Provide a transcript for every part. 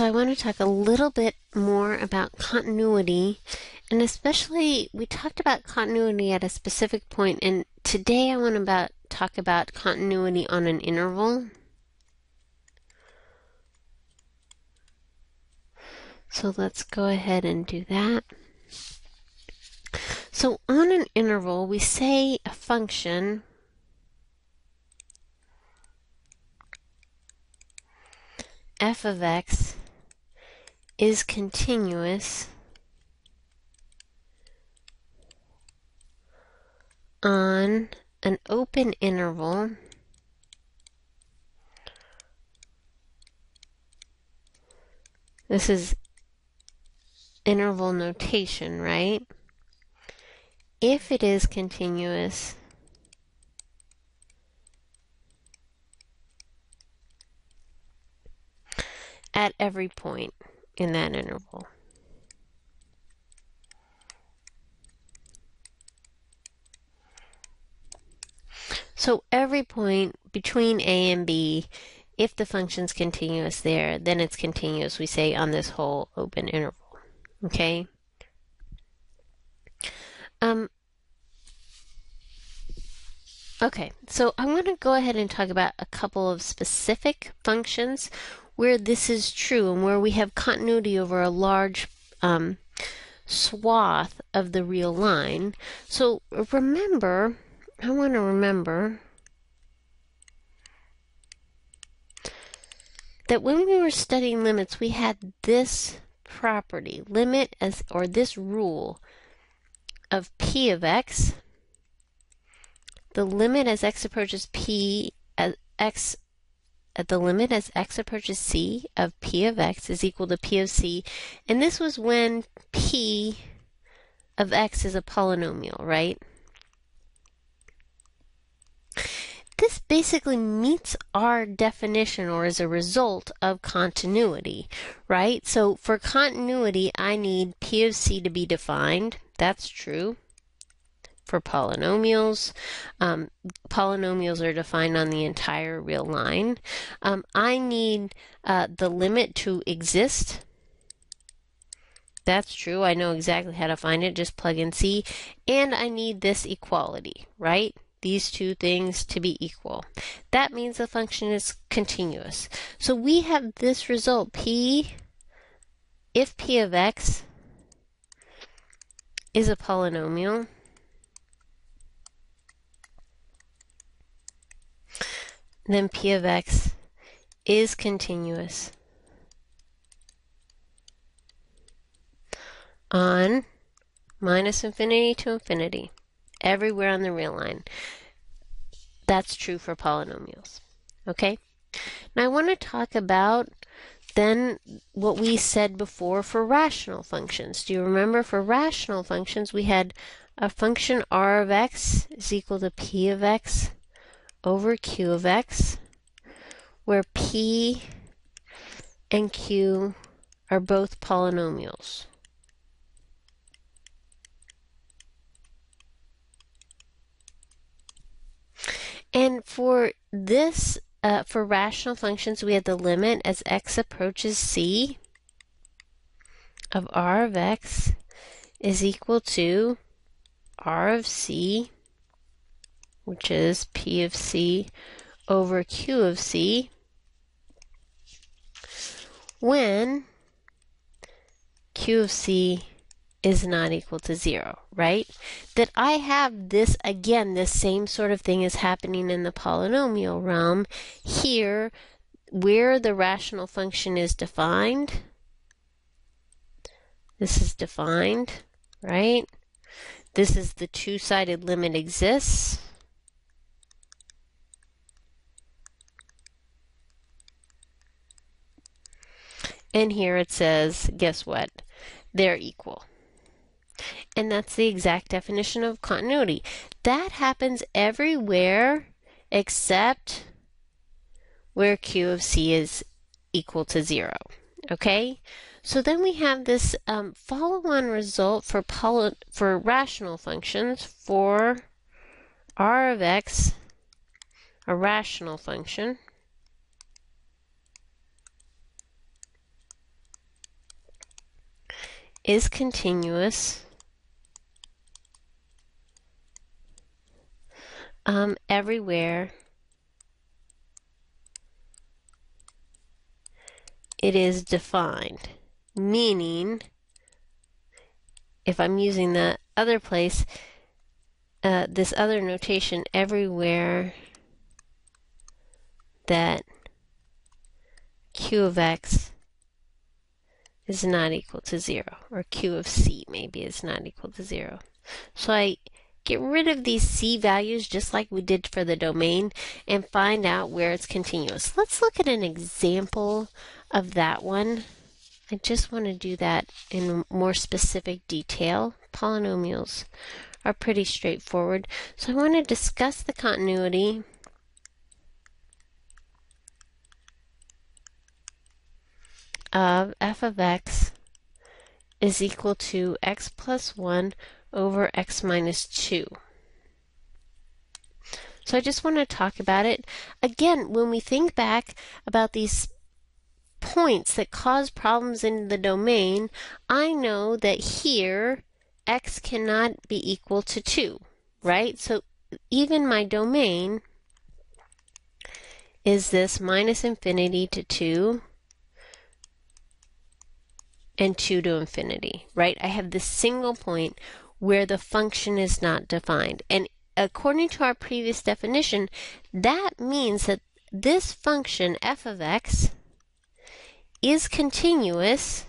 so I want to talk a little bit more about continuity, and especially we talked about continuity at a specific point, and today I want to about, talk about continuity on an interval. So let's go ahead and do that. So on an interval, we say a function f of x is continuous. On an open interval. This is interval notation, right? If it is continuous, at every point in that interval. So every point between A and B, if the function's continuous there, then it's continuous, we say, on this whole open interval. Okay? Um, okay, so I'm going to go ahead and talk about a couple of specific functions where this is true and where we have continuity over a large um, swath of the real line. So remember, I want to remember that when we were studying limits, we had this property, limit as, or this rule of p of x, the limit as x approaches p as x at the limit as x approaches c of p of x is equal to p of c. And this was when p of x is a polynomial, right? This basically meets our definition or is a result of continuity, right? So for continuity, I need p of c to be defined. That's true for polynomials. Um, polynomials are defined on the entire real line. Um, I need uh, the limit to exist. That's true. I know exactly how to find it. Just plug in C. And I need this equality, right? These two things to be equal. That means the function is continuous. So we have this result, P, if P of X is a polynomial, then p of x is continuous on minus infinity to infinity, everywhere on the real line. That's true for polynomials. Okay? Now I want to talk about then what we said before for rational functions. Do you remember for rational functions we had a function r of x is equal to p of x over q of x, where p and q are both polynomials. And for this, uh, for rational functions, we have the limit as x approaches c of r of x is equal to r of c which is P of C over Q of C, when Q of C is not equal to zero, right? That I have this, again, this same sort of thing is happening in the polynomial realm. Here, where the rational function is defined, this is defined, right? This is the two-sided limit exists. And here it says, guess what? They're equal. And that's the exact definition of continuity. That happens everywhere except where Q of C is equal to zero. Okay? So then we have this um, follow-on result for poly- for rational functions for r of x, a rational function, is continuous. Um, everywhere. It is defined, meaning if I'm using the other place, uh, this other notation everywhere that q of x is not equal to 0, or q of c maybe is not equal to 0. So I get rid of these c values just like we did for the domain and find out where it's continuous. Let's look at an example of that one. I just want to do that in more specific detail. Polynomials are pretty straightforward. So I want to discuss the continuity of f of x is equal to x plus 1 over x minus 2. So I just want to talk about it. Again, when we think back about these points that cause problems in the domain, I know that here x cannot be equal to 2, right? So even my domain is this minus infinity to 2 and 2 to infinity, right? I have this single point where the function is not defined. And according to our previous definition, that means that this function f of x is continuous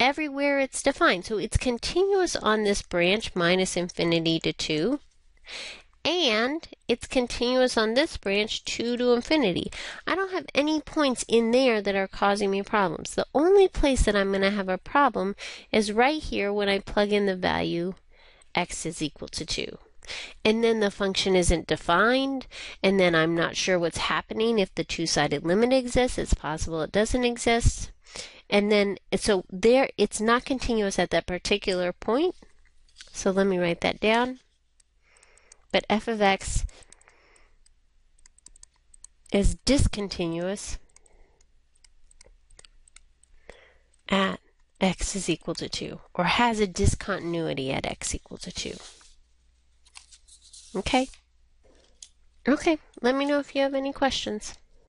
everywhere it's defined. So it's continuous on this branch minus infinity to 2 and it's continuous on this branch 2 to infinity. I don't have any points in there that are causing me problems. The only place that I'm going to have a problem is right here when I plug in the value x is equal to 2. And then the function isn't defined, and then I'm not sure what's happening if the two-sided limit exists. It's possible it doesn't exist. And then, so there, it's not continuous at that particular point. So let me write that down but f of x is discontinuous at x is equal to 2, or has a discontinuity at x equal to 2. Okay? Okay, let me know if you have any questions.